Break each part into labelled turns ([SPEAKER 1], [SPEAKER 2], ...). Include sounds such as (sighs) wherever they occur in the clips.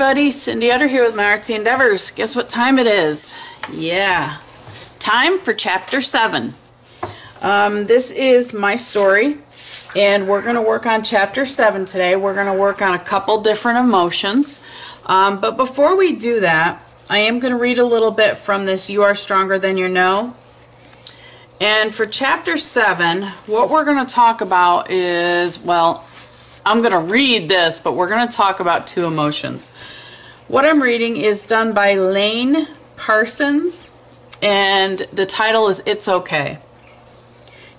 [SPEAKER 1] everybody, Cindy Utter here with my Artsy Endeavors. Guess what time it is? Yeah, time for chapter 7. Um, this is my story, and we're going to work on chapter 7 today. We're going to work on a couple different emotions. Um, but before we do that, I am going to read a little bit from this You Are Stronger Than You Know. And for chapter 7, what we're going to talk about is, well, I'm going to read this, but we're going to talk about two emotions. What I'm reading is done by Lane Parsons, and the title is It's Okay.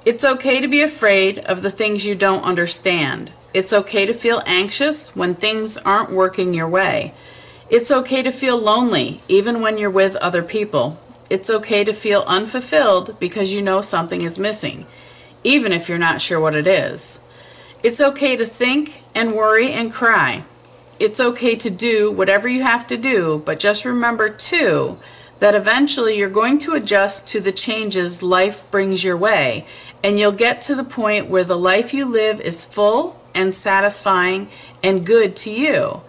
[SPEAKER 1] It's okay to be afraid of the things you don't understand. It's okay to feel anxious when things aren't working your way. It's okay to feel lonely, even when you're with other people. It's okay to feel unfulfilled because you know something is missing, even if you're not sure what it is. It's okay to think and worry and cry. It's okay to do whatever you have to do, but just remember too that eventually you're going to adjust to the changes life brings your way, and you'll get to the point where the life you live is full and satisfying and good to you.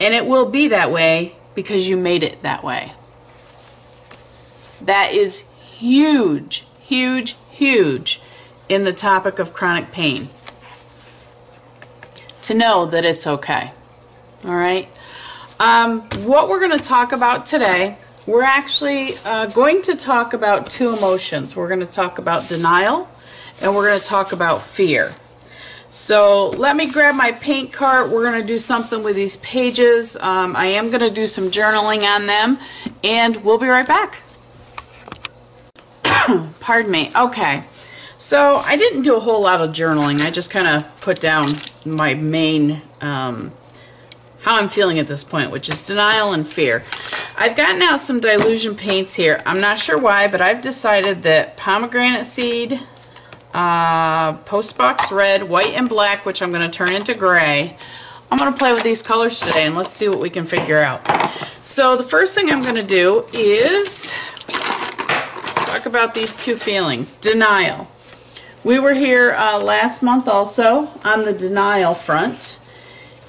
[SPEAKER 1] And it will be that way because you made it that way. That is huge, huge, huge in the topic of chronic pain to know that it's okay. All right. Um, what we're going to talk about today, we're actually uh, going to talk about two emotions. We're going to talk about denial and we're going to talk about fear. So let me grab my paint cart. We're going to do something with these pages. Um, I am going to do some journaling on them and we'll be right back. (coughs) Pardon me. Okay. So I didn't do a whole lot of journaling. I just kind of put down my main, um, how I'm feeling at this point, which is denial and fear. I've gotten out some Dylusions paints here. I'm not sure why, but I've decided that pomegranate seed, uh, postbox red, white and black, which I'm going to turn into gray. I'm going to play with these colors today and let's see what we can figure out. So the first thing I'm going to do is talk about these two feelings. Denial. We were here uh, last month also on the denial front.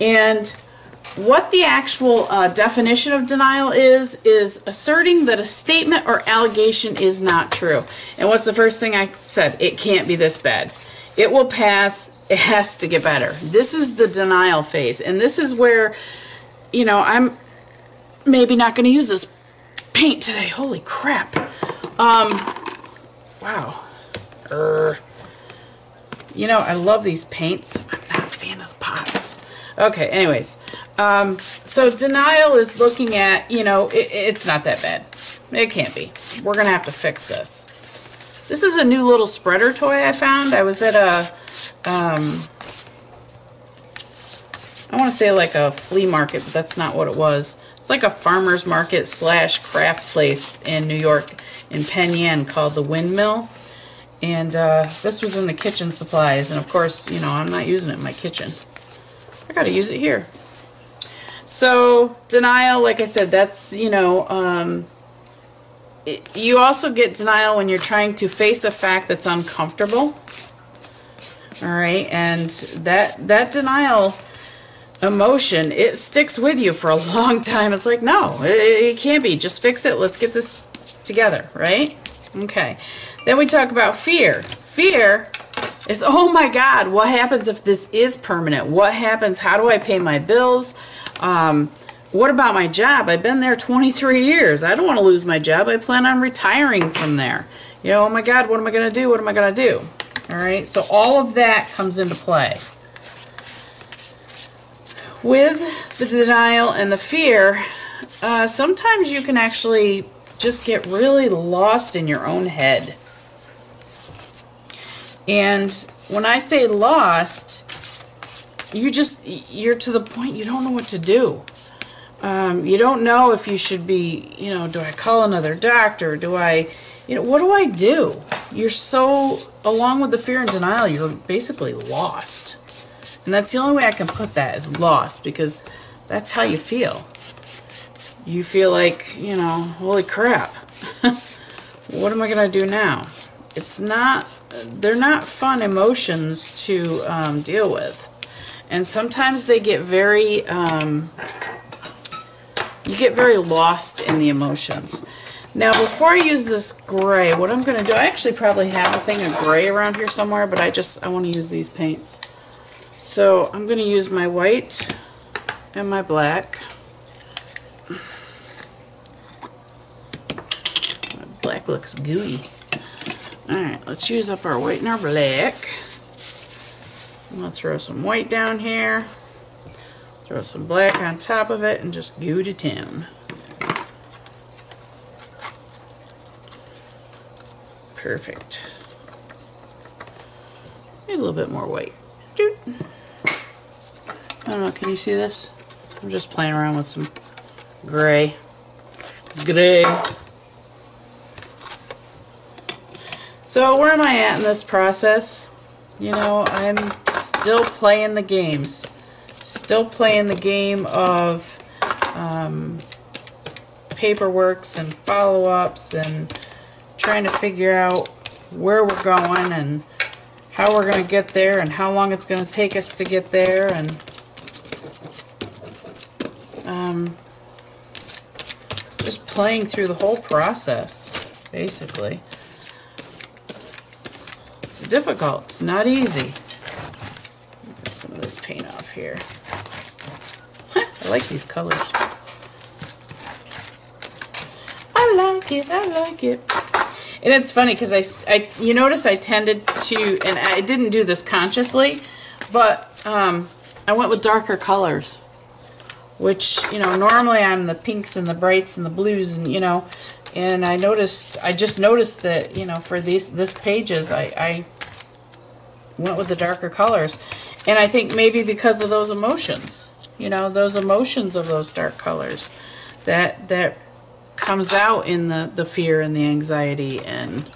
[SPEAKER 1] And what the actual uh, definition of denial is, is asserting that a statement or allegation is not true. And what's the first thing I said? It can't be this bad. It will pass. It has to get better. This is the denial phase. And this is where, you know, I'm maybe not going to use this paint today. Holy crap. Um, wow. Urgh. You know, I love these paints. I'm not a fan of the pots. Okay, anyways. Um, so denial is looking at, you know, it, it's not that bad. It can't be. We're going to have to fix this. This is a new little spreader toy I found. I was at a, um, I want to say like a flea market, but that's not what it was. It's like a farmer's market slash craft place in New York in Penn Yan called the Windmill. And uh, this was in the kitchen supplies. And of course, you know, I'm not using it in my kitchen. I got to use it here. So, denial, like I said, that's, you know, um, it, you also get denial when you're trying to face a fact that's uncomfortable. All right, and that that denial emotion, it sticks with you for a (laughs) long time. It's like, no, it, it can't be. Just fix it. Let's get this together, right? Okay. Then we talk about fear. Fear is, oh my God, what happens if this is permanent? What happens? How do I pay my bills? Um, what about my job? I've been there 23 years. I don't want to lose my job. I plan on retiring from there. You know, oh my God, what am I going to do? What am I going to do? All right, so all of that comes into play. With the denial and the fear, uh, sometimes you can actually just get really lost in your own head. And when I say lost, you just, you're to the point you don't know what to do. Um, you don't know if you should be, you know, do I call another doctor? Do I, you know, what do I do? You're so, along with the fear and denial, you're basically lost. And that's the only way I can put that is lost because that's how you feel. You feel like, you know, holy crap. (laughs) what am I going to do now? It's not, they're not fun emotions to um, deal with. And sometimes they get very, um, you get very lost in the emotions. Now, before I use this gray, what I'm going to do, I actually probably have a thing of gray around here somewhere, but I just, I want to use these paints. So I'm going to use my white and my black. Black looks gooey. Alright, let's use up our white and our black. I'm going to throw some white down here. Throw some black on top of it and just go to town. Perfect. Need a little bit more white. Doot. I don't know, can you see this? I'm just playing around with some gray. Gray. So where am I at in this process? You know, I'm still playing the games. Still playing the game of um, paperworks and follow-ups and trying to figure out where we're going and how we're going to get there and how long it's going to take us to get there and um, just playing through the whole process, basically. Difficult. It's not easy. Get some of this paint off here. I like these colors. I like it. I like it. And it's funny because I, I, you notice I tended to, and I didn't do this consciously, but um, I went with darker colors which, you know, normally I'm the pinks and the brights and the blues and, you know, and I noticed, I just noticed that, you know, for these, this pages, I, I went with the darker colors. And I think maybe because of those emotions, you know, those emotions of those dark colors that, that comes out in the, the fear and the anxiety. And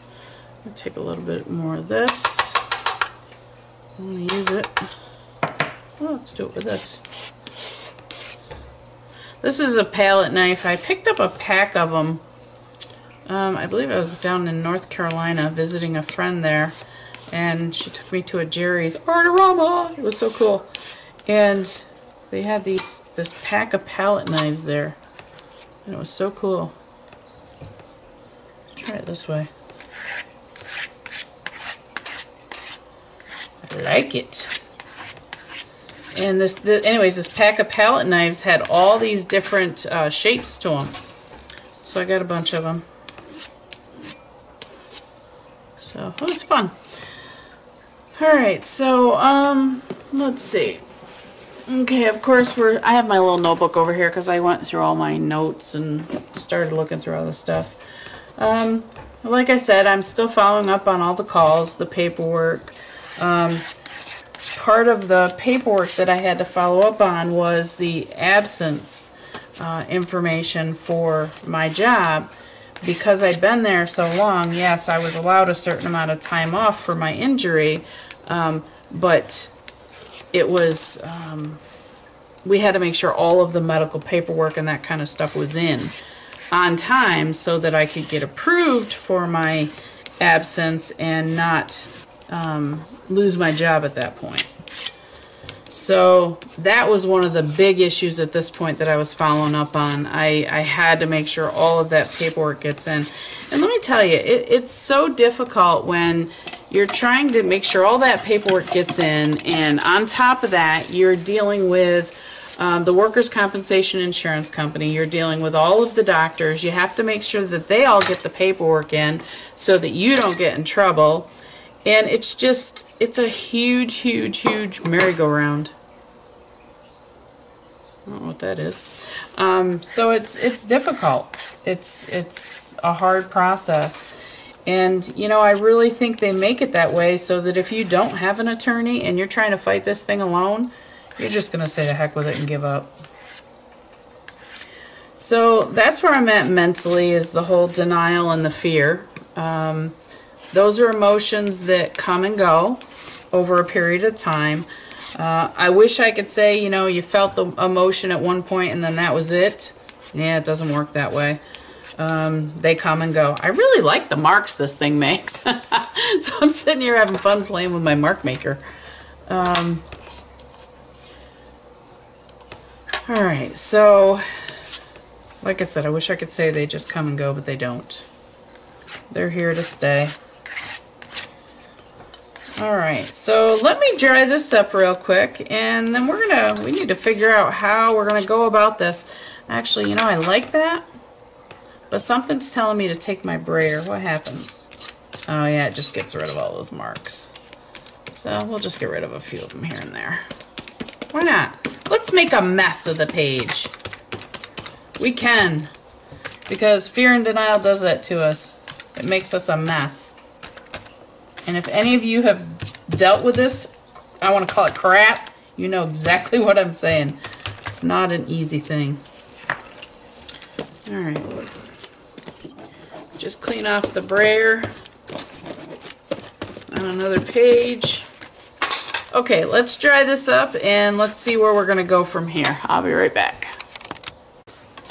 [SPEAKER 1] I'll take a little bit more of this. I'm going to use it. Well, let's do it with this. This is a palette knife. I picked up a pack of them. Um, I believe I was down in North Carolina visiting a friend there. And she took me to a Jerry's Artarama. It was so cool. And they had these this pack of palette knives there. And it was so cool. Try it this way. I like it. And this, the, anyways, this pack of palette knives had all these different uh, shapes to them. So I got a bunch of them. So it was fun. Alright, so, um, let's see. Okay, of course, we're, I have my little notebook over here because I went through all my notes and started looking through all the stuff. Um, like I said, I'm still following up on all the calls, the paperwork. Um, part of the paperwork that I had to follow up on was the absence uh, information for my job. Because I'd been there so long, yes, I was allowed a certain amount of time off for my injury, um, but it was, um, we had to make sure all of the medical paperwork and that kind of stuff was in on time so that I could get approved for my absence and not um, lose my job at that point. So that was one of the big issues at this point that I was following up on. I, I had to make sure all of that paperwork gets in. And let me tell you, it, it's so difficult when you're trying to make sure all that paperwork gets in and on top of that you're dealing with um, the workers' compensation insurance company. You're dealing with all of the doctors. You have to make sure that they all get the paperwork in so that you don't get in trouble. And it's just, it's a huge, huge, huge merry-go-round. I don't know what that is. Um, so it's it's difficult. It's it's a hard process. And, you know, I really think they make it that way so that if you don't have an attorney and you're trying to fight this thing alone, you're just going to say the heck with it and give up. So that's where I'm at mentally is the whole denial and the fear. Um, those are emotions that come and go over a period of time. Uh, I wish I could say, you know, you felt the emotion at one point and then that was it. Yeah, it doesn't work that way. Um, they come and go. I really like the marks this thing makes. (laughs) so I'm sitting here having fun playing with my mark maker. Um, Alright, so Like I said, I wish I could say they just come and go, but they don't. They're here to stay. All right, so let me dry this up real quick, and then we're gonna, we need to figure out how we're gonna go about this. Actually, you know, I like that, but something's telling me to take my brayer. What happens? Oh yeah, it just gets rid of all those marks. So we'll just get rid of a few of them here and there. Why not? Let's make a mess of the page. We can, because fear and denial does that to us. It makes us a mess. And if any of you have dealt with this, I want to call it crap, you know exactly (laughs) what I'm saying. It's not an easy thing. Alright. Just clean off the brayer on another page. Okay, let's dry this up and let's see where we're going to go from here. I'll be right back.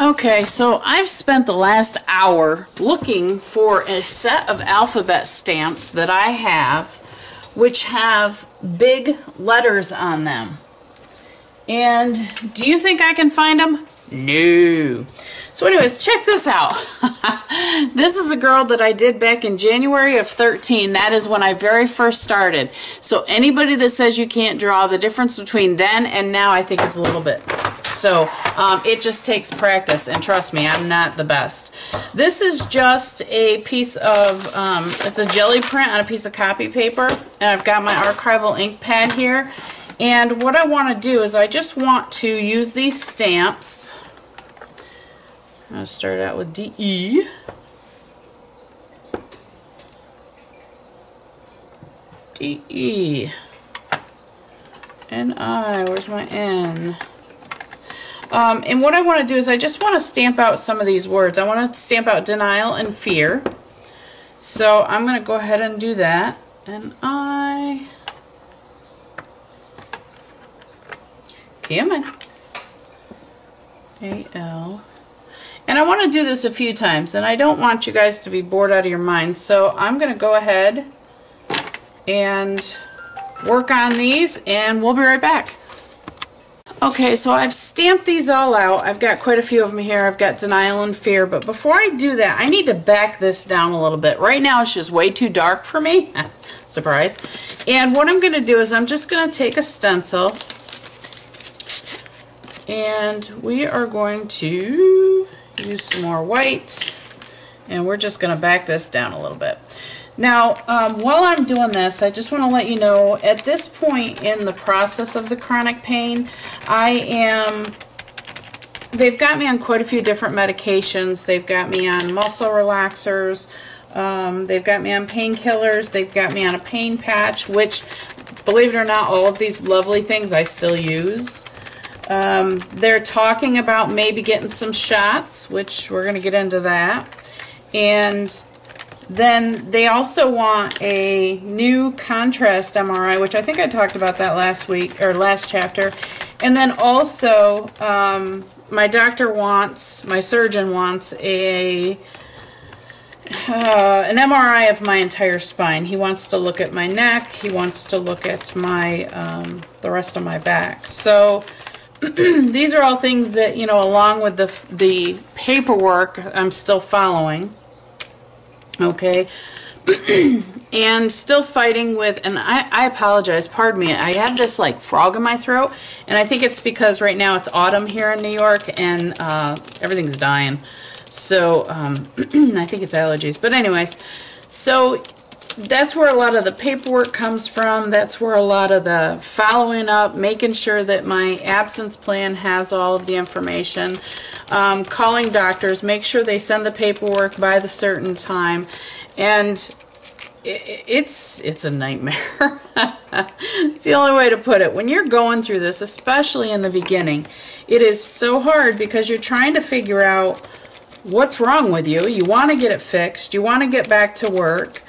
[SPEAKER 1] Okay, so I've spent the last hour looking for a set of alphabet stamps that I have which have big letters on them. And do you think I can find them? No. So anyways, check this out. (laughs) this is a girl that I did back in January of 13. That is when I very first started. So anybody that says you can't draw, the difference between then and now I think is a little bit. So um, it just takes practice, and trust me, I'm not the best. This is just a piece of, um, it's a jelly print on a piece of copy paper, and I've got my archival ink pad here. And what I want to do is I just want to use these stamps I'll start out with DE. DE. NI, where's my N? Um, and what I want to do is I just want to stamp out some of these words. I want to stamp out denial and fear. So I'm going to go ahead and do that. And I... Come on. A-L... And I want to do this a few times, and I don't want you guys to be bored out of your mind. So I'm going to go ahead and work on these, and we'll be right back. Okay, so I've stamped these all out. I've got quite a few of them here. I've got Denial and Fear, but before I do that, I need to back this down a little bit. Right now, it's just way too dark for me. (laughs) Surprise. And what I'm going to do is I'm just going to take a stencil, and we are going to use some more white and we're just going to back this down a little bit. Now, um, while I'm doing this, I just want to let you know, at this point in the process of the chronic pain, I am, they've got me on quite a few different medications. They've got me on muscle relaxers, um, they've got me on painkillers, they've got me on a pain patch, which, believe it or not, all of these lovely things I still use. Um, they're talking about maybe getting some shots, which we're going to get into that. And then they also want a new contrast MRI, which I think I talked about that last week, or last chapter. And then also, um, my doctor wants, my surgeon wants a uh, an MRI of my entire spine. He wants to look at my neck. He wants to look at my um, the rest of my back. So (clears throat) these are all things that, you know, along with the, the paperwork, I'm still following. Okay. (clears throat) and still fighting with, and I, I apologize, pardon me, I have this like frog in my throat, and I think it's because right now it's autumn here in New York, and uh, everything's dying. So, um, (clears throat) I think it's allergies. But anyways, so that's where a lot of the paperwork comes from. That's where a lot of the following up, making sure that my absence plan has all of the information, um, calling doctors, make sure they send the paperwork by the certain time, and it's it's a nightmare. (laughs) it's the only way to put it. When you're going through this, especially in the beginning, it is so hard because you're trying to figure out what's wrong with you. You want to get it fixed. You want to get back to work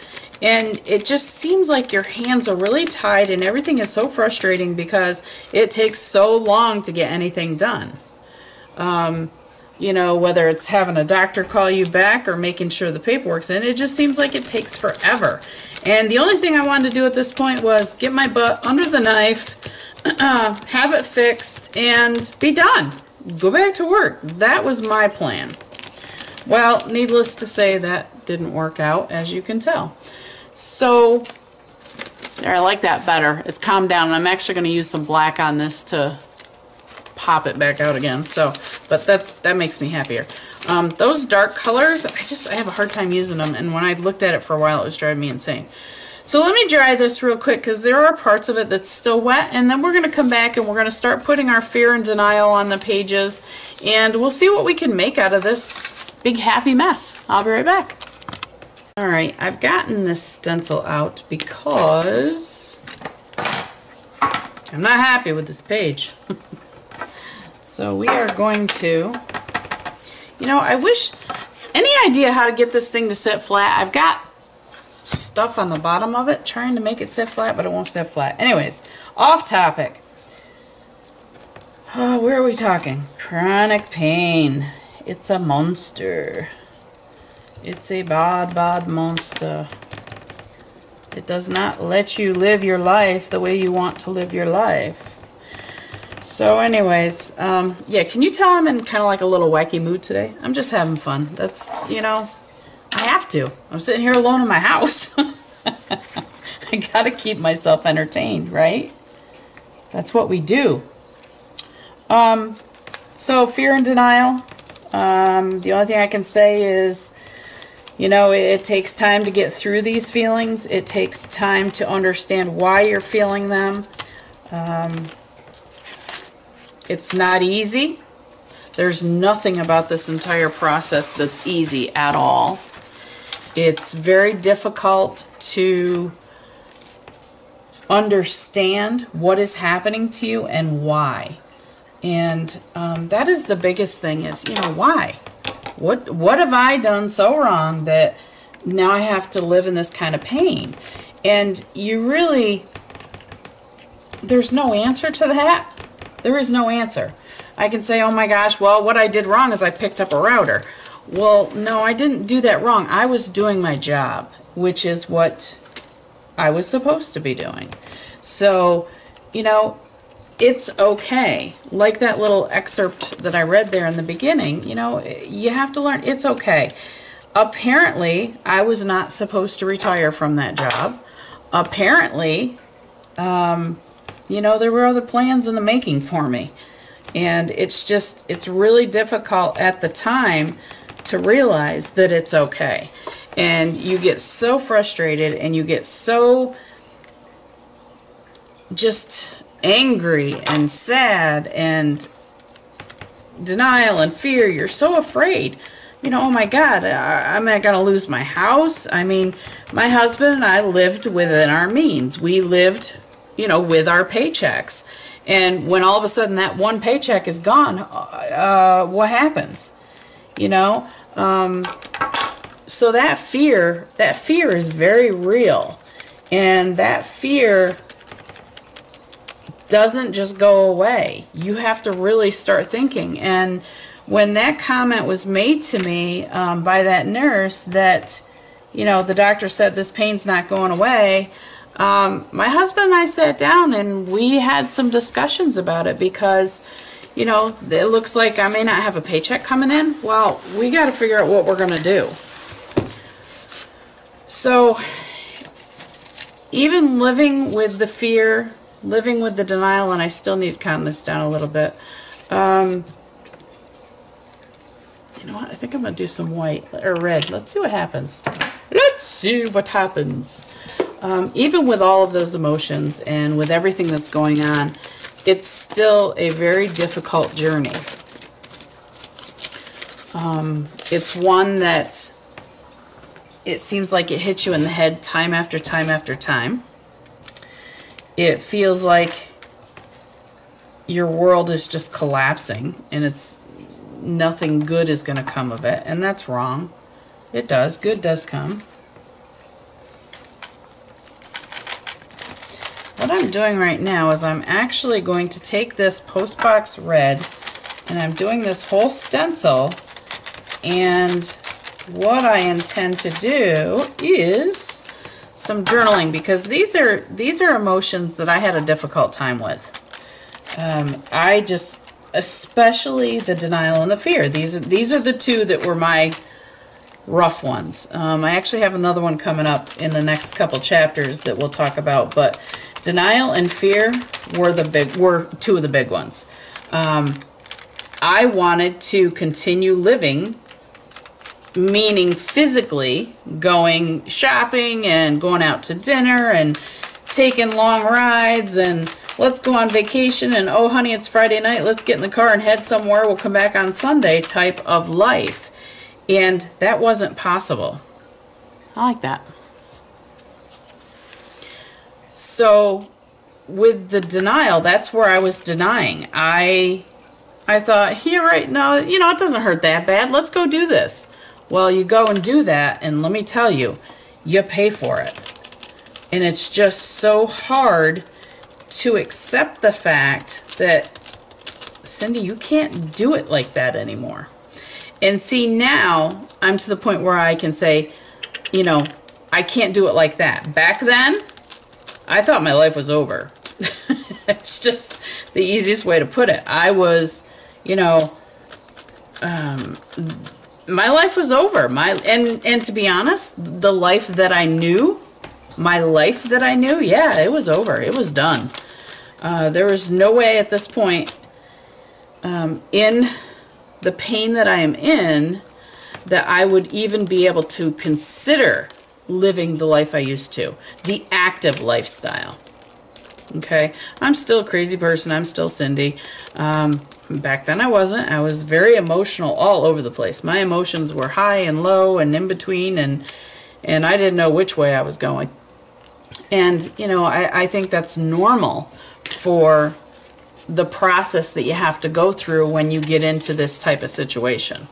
[SPEAKER 1] and it just seems like your hands are really tied and everything is so frustrating because it takes so long to get anything done. Um, you know, whether it's having a doctor call you back or making sure the paperwork's in, it just seems like it takes forever. And the only thing I wanted to do at this point was get my butt under the knife, (clears throat) have it fixed, and be done. go back to work. That was my plan. Well, needless to say, that didn't work out, as you can tell. So, there, I like that better. It's calmed down. I'm actually going to use some black on this to pop it back out again. So, but that that makes me happier. Um, those dark colors, I just I have a hard time using them, and when I looked at it for a while, it was driving me insane. So let me dry this real quick because there are parts of it that's still wet and then we're going to come back and we're going to start putting our fear and denial on the pages and we'll see what we can make out of this big happy mess. I'll be right back. Alright, I've gotten this stencil out because I'm not happy with this page. (laughs) so we are going to, you know, I wish, any idea how to get this thing to sit flat? I've got stuff on the bottom of it trying to make it sit flat, but it won't sit flat. Anyways, off topic. Oh, (sighs) where are we talking? Chronic pain. It's a monster. It's a bad, bad monster. It does not let you live your life the way you want to live your life. So anyways, um, yeah, can you tell I'm in kind of like a little wacky mood today? I'm just having fun. That's, you know, I have to. I'm sitting here alone in my house. (laughs) I gotta keep myself entertained, right? That's what we do. Um, so fear and denial. Um, the only thing I can say is, you know, it, takes time to get through these feelings. It takes time to understand why you're feeling them. Um, it's not easy. There's nothing about this entire process that's easy at all. It's very difficult to understand what is happening to you and why. And um, that is the biggest thing is, you know, why? What, what have I done so wrong that now I have to live in this kind of pain? And you really, there's no answer to that. There is no answer. I can say, oh my gosh, well, what I did wrong is I picked up a router. Well, no, I didn't do that wrong. I was doing my job, which is what I was supposed to be doing. So, you know, it's okay. Like that little excerpt that I read there in the beginning, you know, you have to learn it's okay. Apparently, I was not supposed to retire from that job. Apparently, um, you know, there were other plans in the making for me. And it's just, it's really difficult at the time to realize that it's okay. And you get so frustrated and you get so just angry and sad and denial and fear. You're so afraid. You know, oh my God, I'm not going to lose my house. I mean, my husband and I lived within our means. We lived, you know, with our paychecks. And when all of a sudden that one paycheck is gone, uh, what happens? You know, um, so that fear, that fear is very real. And that fear doesn't just go away. You have to really start thinking. And when that comment was made to me um, by that nurse that, you know, the doctor said this pain's not going away, um, my husband and I sat down and we had some discussions about it because you know, it looks like I may not have a paycheck coming in. Well, we got to figure out what we're going to do. So, even living with the fear, living with the denial, and I still need to calm this down a little bit. Um, you know what? I think I'm going to do some white or red. Let's see what happens. Let's see what happens. Um, even with all of those emotions and with everything that's going on, it's still a very difficult journey. Um, it's one that it seems like it hits you in the head time after time after time. It feels like your world is just collapsing and it's nothing good is going to come of it and that's wrong. It does. Good does come. What I'm doing right now is I'm actually going to take this Postbox Red and I'm doing this whole stencil and what I intend to do is some journaling because these are these are emotions that I had a difficult time with. Um, I just especially the denial and the fear. These are, these are the two that were my rough ones. Um, I actually have another one coming up in the next couple chapters that we'll talk about, but denial and fear were the big were two of the big ones. Um, I wanted to continue living, meaning physically going shopping and going out to dinner and taking long rides and let's go on vacation and oh honey it's Friday night let's get in the car and head somewhere we'll come back on Sunday type of life. And that wasn't possible. I like that. So with the denial that's where I was denying. I I thought here right now you know it doesn't hurt that bad. Let's go do this well you go and do that and let me tell you you pay for it and it's just so hard to accept the fact that, Cindy, you can't do it like that anymore. And see, now I'm to the point where I can say, you know, I can't do it like that. Back then, I thought my life was over. (laughs) it's just the easiest way to put it. I was, you know, um, my life was over. My and and to be honest, the life that I knew, my life that I knew, yeah, it was over. It was done. Uh, there is no way at this point um, in the pain that I am in that I would even be able to consider living the life I used to, the active lifestyle. Okay, I'm still a crazy person. I'm still Cindy. Um, back then I wasn't. I was very emotional all over the place. My emotions were high and low and in between, and and I didn't know which way I was going. And you know, I, I think that's normal for the process that you have to go through when you get into this type of situation.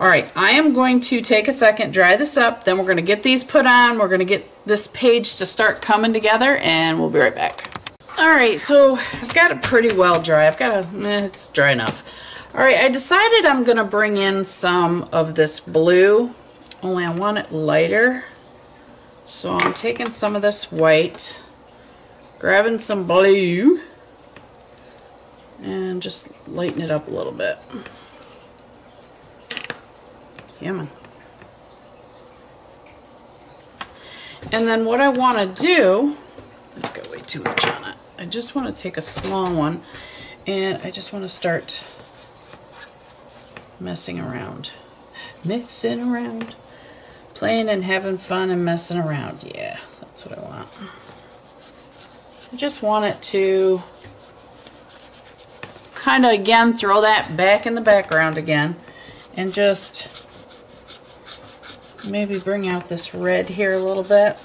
[SPEAKER 1] All right, I am going to take a second, dry this up, then we're going to get these put on. We're going to get this page to start coming together, and we'll be right back. All right, so I've got it pretty well dry. I've got a, eh, it's dry enough. All right, I decided I'm going to bring in some of this blue, only I want it lighter. So I'm taking some of this white grabbing some blue and just lighten it up a little bit. Man. And then what I want to do, that's got way too much on it. I just want to take a small one and I just want to start messing around. Messing around. Playing and having fun and messing around. Yeah, that's what I want. I just want it to kind of again throw that back in the background again and just maybe bring out this red here a little bit.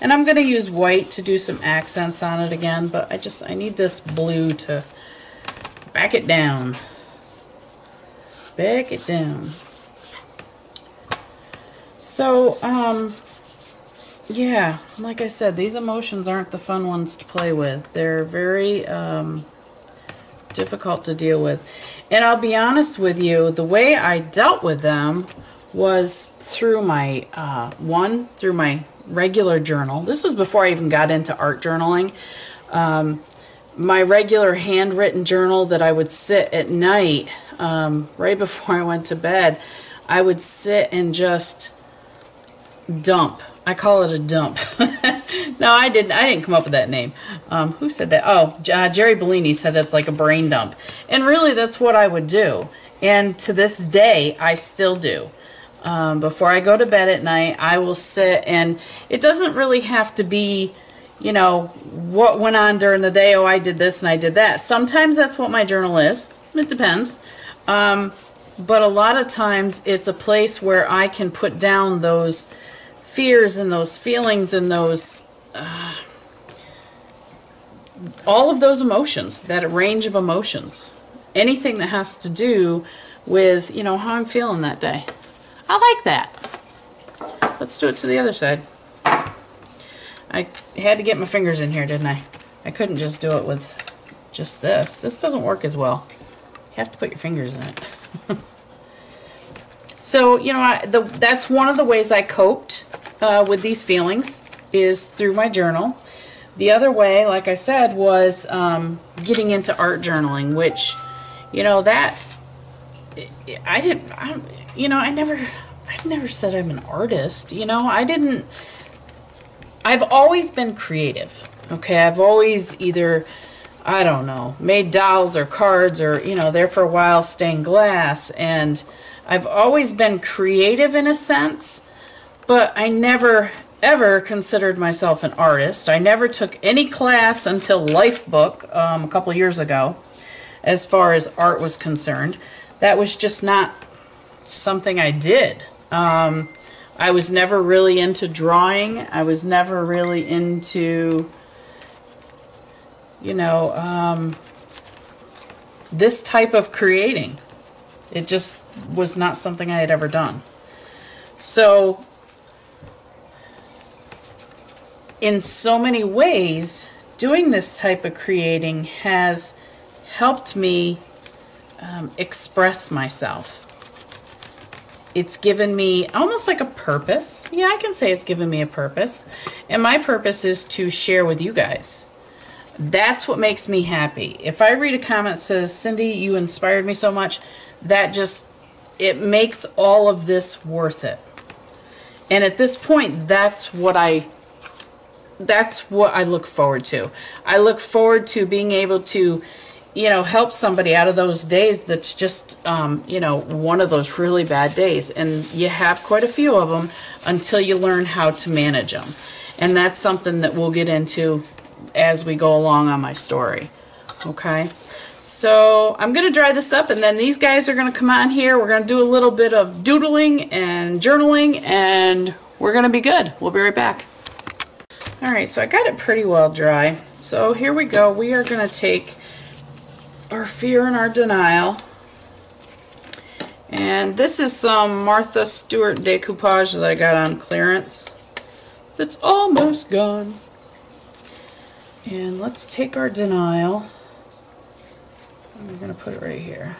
[SPEAKER 1] And I'm going to use white to do some accents on it again, but I just, I need this blue to back it down. Back it down. So, um, yeah, like I said, these emotions aren't the fun ones to play with. They're very um, difficult to deal with. And I'll be honest with you, the way I dealt with them was through my, uh, one, through my regular journal. This was before I even got into art journaling. Um, my regular handwritten journal that I would sit at night, um, right (laughs) before I went to bed, I would sit and just dump I call it a dump. (laughs) no, I didn't. I didn't come up with that name. Um, who said that? Oh, uh, Jerry Bellini said it's like a brain dump, and really, that's what I would do. And to this day, I still do. Um, before I go to bed at night, I will sit, and it doesn't really have to be, you know, what went on during the day. Oh, I did this and I did that. Sometimes that's what my journal is. It depends. Um, but a lot of times, it's a place where I can put down those fears and those feelings and those uh, all of those emotions that range of emotions anything that has to do with you know how I'm feeling that day I like that. Let's do it to the other side. I had to get my fingers in here didn't I? I couldn't just do it with just this. This doesn't work as well. You have to put your fingers in it. (laughs) So you know I, the, that's one of the ways I coped uh, with these feelings is through my journal. The other way, like I said, was um, getting into art journaling, which You know, that, I didn't, I you know, I never, I've never said I'm an artist. You know, I didn't, I've always been creative. Okay, I've always either, I don't know, made dolls or cards or, you know, there for a while stained glass. And I've always been creative in a sense, but I never ever considered myself an artist. I never took any class until Lifebook um, a couple years ago as far as art was concerned. That was just not something I did. Um, I was never really into drawing. I was never really into, you know, um, this type of creating. It just was not something I had ever done. So in so many ways, doing this type of creating has helped me um, express myself. It's given me almost like a purpose. Yeah, I can say it's given me a purpose. And my purpose is to share with you guys. That's what makes me happy. If I read a comment that says, Cindy, you inspired me so much, that just, it makes all of this worth it. And at this point, that's what I that's what I look forward to. I look forward to being able to, you know, help somebody out of those days that's just, um, you know, one of those really bad days. And you have quite a few of them until you learn how to manage them. And that's something that we'll get into as we go along on my story. Okay. So I'm going to dry this up and then these guys are going to come on here. We're going to do a little bit of doodling and journaling and we're going to be good. We'll be right back. Alright, so I got it pretty well dry. So here we go. We are going to take our fear and our denial. And this is some Martha Stewart decoupage that I got on clearance. That's almost gone. And let's take our denial. I'm going to put it right here.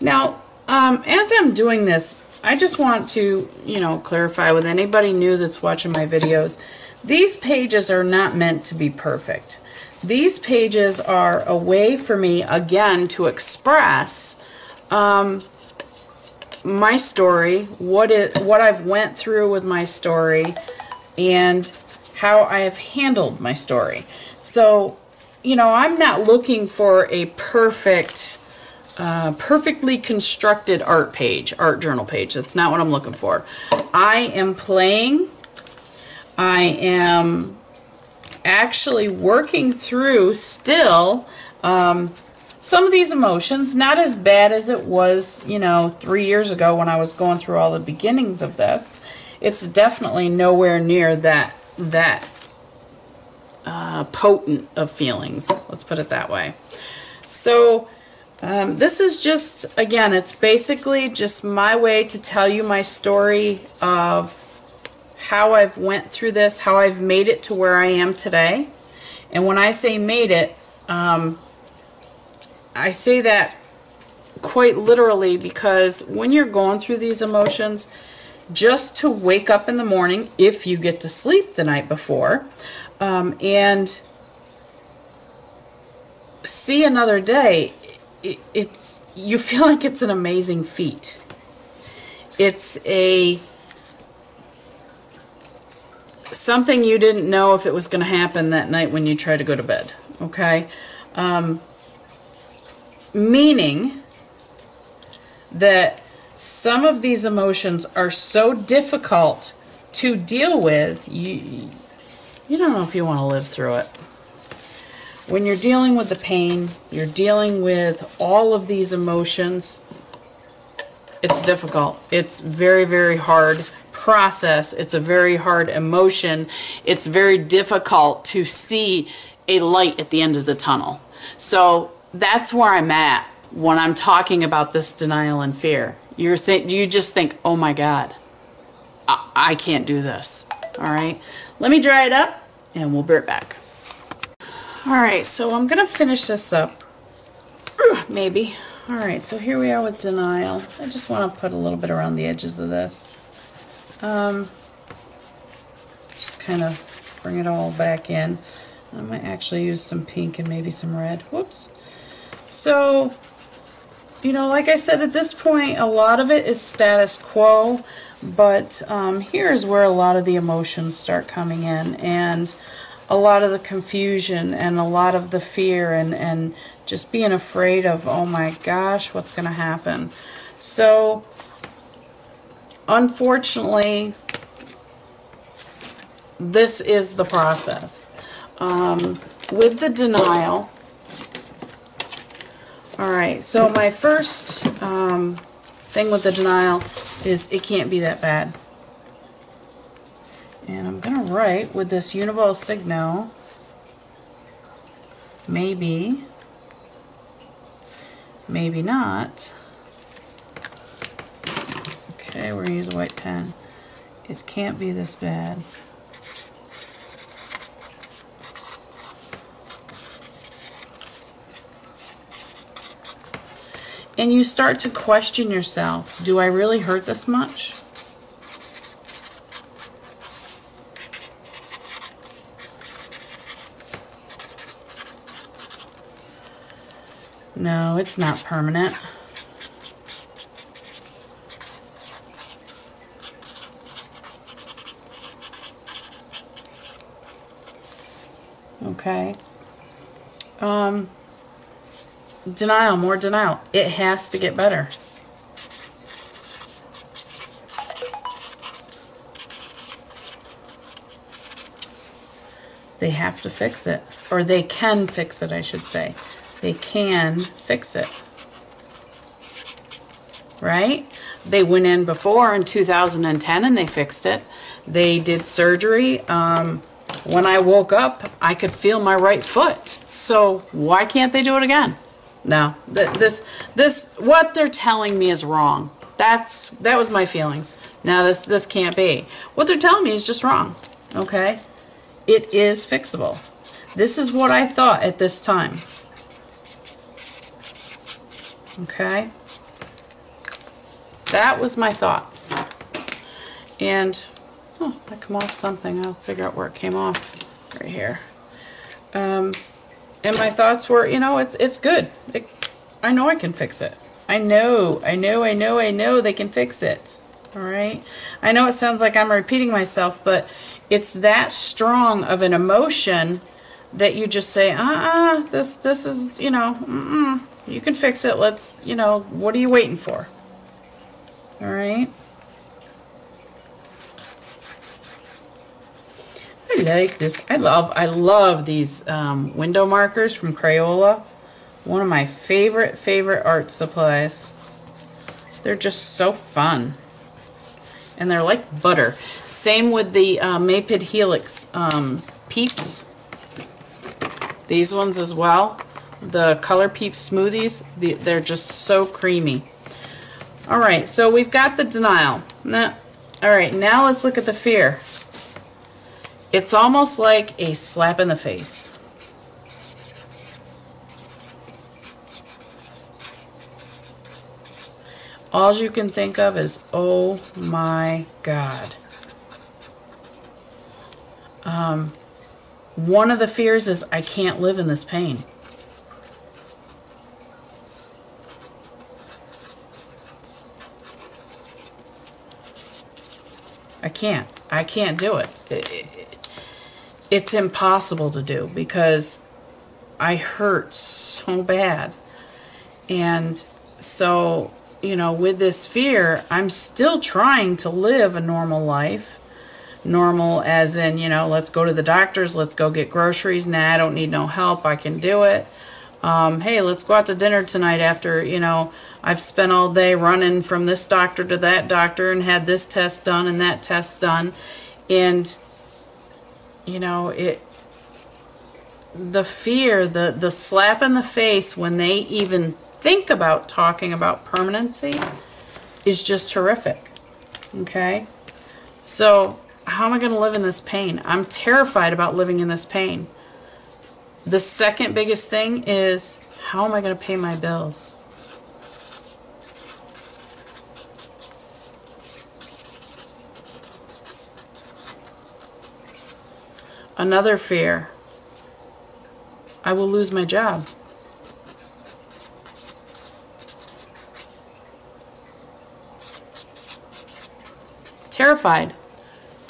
[SPEAKER 1] Now, um, as I'm doing this, I just want to, you know, clarify with anybody new that's watching my videos, these pages are not meant to be perfect. These pages are a way for me, again, to express um, my story, what it, what I've went through with my story, and how I have handled my story. So, you know, I'm not looking for a perfect uh, perfectly constructed art page, art journal page. That's not what I'm looking for. I am playing. I am actually working through still um, some of these emotions, not as bad as it was, you know, three years ago when I was going through all the beginnings of this. It's definitely nowhere near that, that uh, potent of feelings. Let's put it that way. So um, this is just, again, it's basically just my way to tell you my story of how I've went through this, how I've made it to where I am today. And when I say made it, um, I say that quite literally because when you're going through these emotions, just to wake up in the morning, if you get to sleep the night before, um, and see another day, it, it's you feel like it's an amazing feat. It's a something you didn't know if it was going to happen that night when you try to go to bed. Okay, um, meaning that some of these emotions are so difficult to deal with. You you don't know if you want to live through it when you're dealing with the pain, you're dealing with all of these emotions, it's difficult. It's very, very hard process. It's a very hard emotion. It's very difficult to see a light at the end of the tunnel. So that's where I'm at when I'm talking about this denial and fear. You're th you just think, oh my God, I, I can't do this. All right, let me dry it up and we'll be right back. Alright, so I'm going to finish this up. Maybe. Alright, so here we are with denial. I just want to put a little bit around the edges of this. Um, just kind of bring it all back in. I might actually use some pink and maybe some red. Whoops. So, you know, like I said, at this point, a lot of it is status quo, but um, here's where a lot of the emotions start coming in, and a lot of the confusion, and a lot of the fear, and, and just being afraid of, oh my gosh, what's going to happen. So, unfortunately, this is the process. Um, with the denial, all right, so my first um, thing with the denial is it can't be that bad. I'm going to write with this Uni-ball Signo, maybe, maybe not. Okay, we're going to use a white pen. It can't be this bad. And you start to question yourself, do I really hurt this much? No, it's not permanent. Okay. Um, denial, more denial. It has to get better. They have to fix it. Or they can fix it, I should say. They can fix it. Right? They went in before in 2010 and they fixed it. They did surgery. Um, when I woke up, I could feel my right foot. So why can't they do it again? No, th this, this, what they're telling me is wrong. That's, that was my feelings. Now this, this can't be. What they're telling me is just wrong, okay? It is fixable. This is what I thought at this time. Okay? That was my thoughts. And, oh, I come off something. I'll figure out where it came off. Right here. Um, and my thoughts were, you know, it's it's good. It, I know I can fix it. I know, I know, I know, I know they can fix it. All right. I know it sounds like I'm repeating myself, but it's that strong of an emotion that you just say, uh-uh, this this is, you know, mm -mm, you can fix it. Let's, you know, what are you waiting for? All right. I like this. I love I love these um, window markers from Crayola. One of my favorite favorite art supplies. They're just so fun. And they're like butter. Same with the uh, Maped Helix um, Peeps. These ones as well. The Color Peeps Smoothies. The, they're just so creamy. Alright, so we've got the denial. Now, Alright, now let's look at the fear. It's almost like a slap in the face. All you can think of is, oh my God. Um, one of the fears is I can't live in this pain. I can't. I can't do it. it, it it's impossible to do because I hurt so bad. And so, you know, with this fear, I'm still trying to live a normal life. Normal as in, you know, let's go to the doctors, let's go get groceries. Nah, I don't need no help. I can do it. Um, hey, let's go out to dinner tonight after, you know, I've spent all day running from this doctor to that doctor and had this test done and that test done. And you know, it the fear, the the slap in the face when they even think about talking about permanency is just horrific. Okay? So, how am I going to live in this pain? I'm terrified about living in this pain. The second biggest thing is how am I going to pay my bills? Another fear. I will lose my job. Terrified.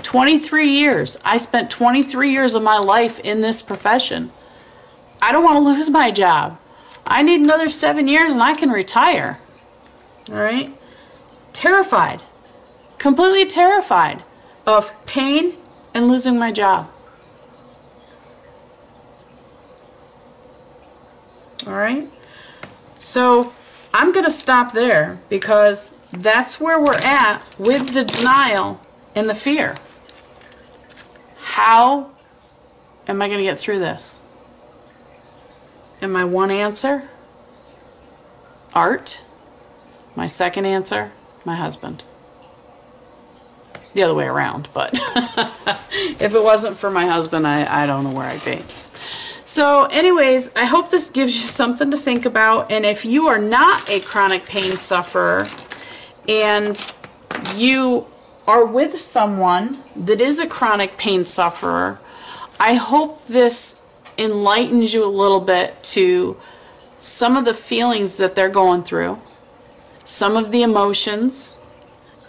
[SPEAKER 1] 23 years. I spent 23 years of my life in this profession. I don't want to lose my job. I need another seven years and I can retire. All right? Terrified. Completely terrified of pain and losing my job. All right? So I'm going to stop there because that's where we're at with the denial and the fear. How am I going to get through this? And my one answer? Art. My second answer? My husband. The other way around, but (laughs) if it wasn't for my husband, I, I don't know where I'd be. So anyways, I hope this gives you something to think about. And if you are not a chronic pain sufferer and you are with someone that is a chronic pain sufferer, I hope this enlightens you a little bit to some of the feelings that they're going through, some of the emotions,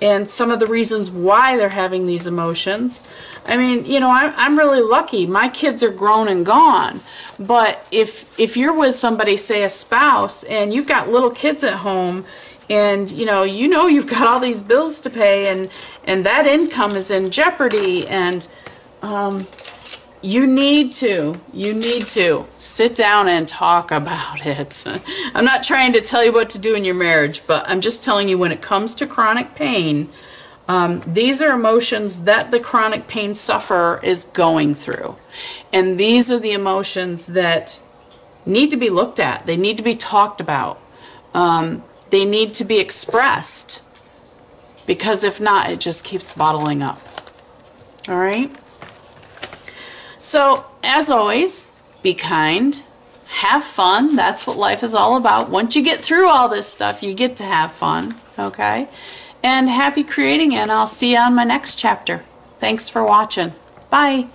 [SPEAKER 1] and some of the reasons why they're having these emotions. I mean, you know, I'm, I'm really lucky. My kids are grown and gone. But if if you're with somebody, say a spouse, and you've got little kids at home, and you know, you know you've got all these bills to pay, and and that income is in jeopardy, and um, you need to, you need to sit down and talk about it. I'm not trying to tell you what to do in your marriage, but I'm just telling you when it comes to chronic pain, um, these are emotions that the chronic pain sufferer is going through. And these are the emotions that need to be looked at. They need to be talked about. Um, they need to be expressed. Because if not, it just keeps bottling up. All right? So, as always, be kind, have fun. That's what life is all about. Once you get through all this stuff, you get to have fun, okay? And happy creating, and I'll see you on my next chapter. Thanks for watching. Bye.